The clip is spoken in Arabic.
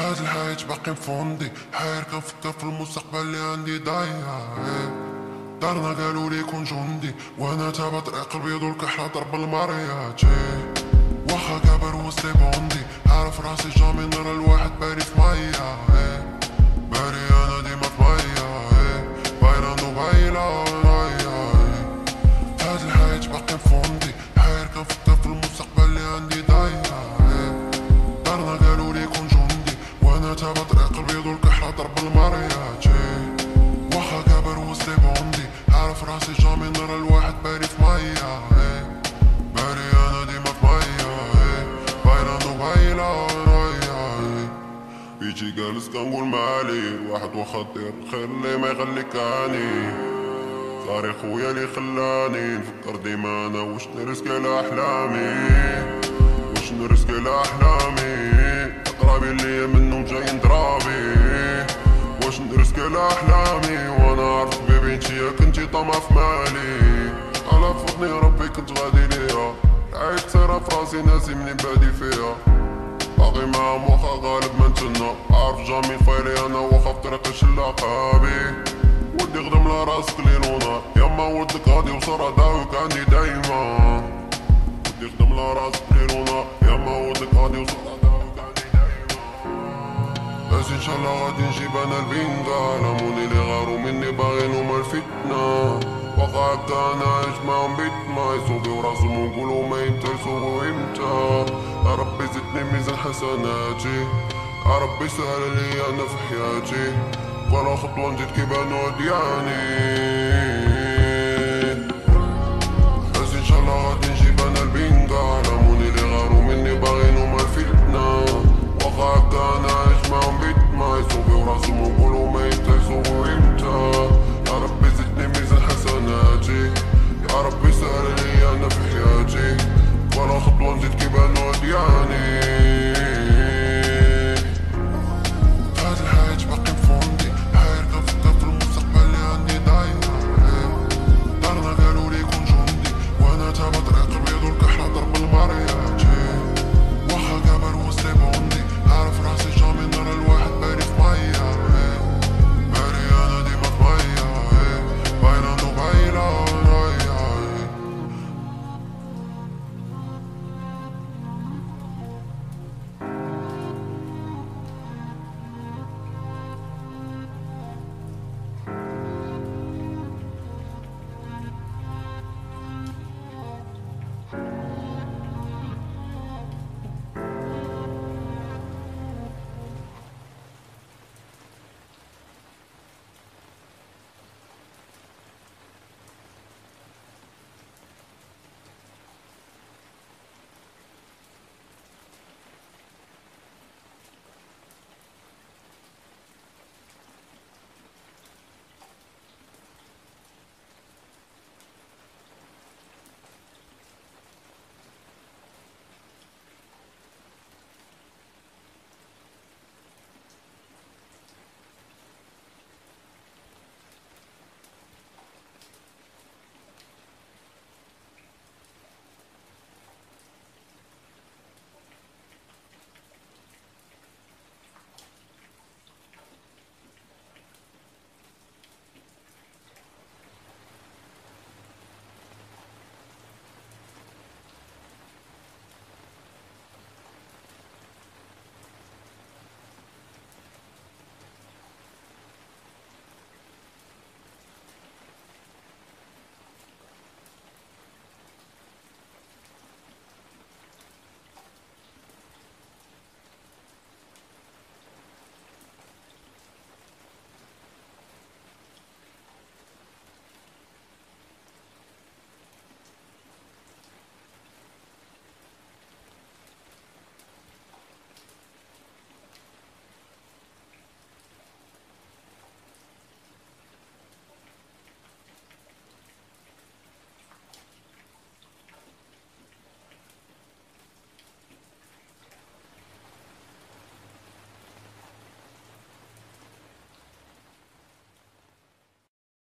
هاد الحياة باقي مفوندي حاير كنفكر في المستقبل اللي عندي ضايع. إيه. دارنا قالوا لي كون جندي. وأنا تابع طريق البيض والكحلة ضرب الماريات إيه. واخا كابر وسطي بوندي عارف راسي جامي نرى الواحد باري في مايا بيجي جالس كنقول مالي. واحد واخا دير الخير اللي ما يخليك عاني صاري خويا اللي خلاني. نفكر ديما أنا واش نرسكي على احلامي واش نرسكي على احلامي اقرابي اللي منهم جايين درابي واش نرسكي على احلامي وأنا عارف بيبي انتي كنتي طمع في مالي. على فضني ربي كنت غادي ليا. عايش سيرة في راسي ناسي مني بادي فيها باقي معاهم واخا غالب ما نتنا عارف جامي فايري أنا واخا في طريقي شلاقابي ودي خدم لا راسك ليلونا يما ودك غادي وصرا داوك عندي دايما. ودي خدم لا راسك ليلونا يما ودك غادي وصرا داوك عندي دايما. بس إن شاء الله غادي نجيب أنا البنجا لاموني اللي غاروا مني باغينهم الفتنة. وقع هكا أنا عايش معاهم بيتما يصوبوا راسهم ونقولوا ما إمتى يصوبوا إمتى يا ربي زدني ميزان حسناتي يا ربي سهل لي أنا في حياتي ولا خطوة نزيد كيبانو دياني بس شاء الله غادي